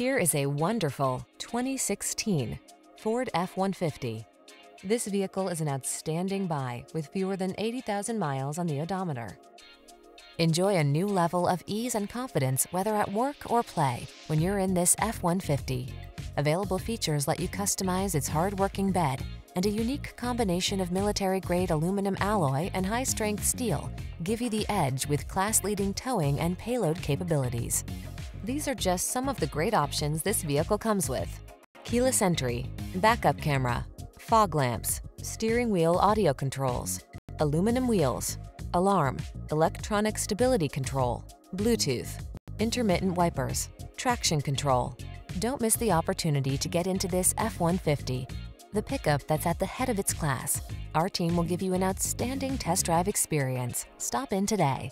Here is a wonderful 2016 Ford F-150. This vehicle is an outstanding buy with fewer than 80,000 miles on the odometer. Enjoy a new level of ease and confidence whether at work or play when you're in this F-150. Available features let you customize its hard-working bed and a unique combination of military-grade aluminum alloy and high-strength steel give you the edge with class-leading towing and payload capabilities. These are just some of the great options this vehicle comes with. Keyless entry, backup camera, fog lamps, steering wheel audio controls, aluminum wheels, alarm, electronic stability control, Bluetooth, intermittent wipers, traction control. Don't miss the opportunity to get into this F-150, the pickup that's at the head of its class. Our team will give you an outstanding test drive experience. Stop in today.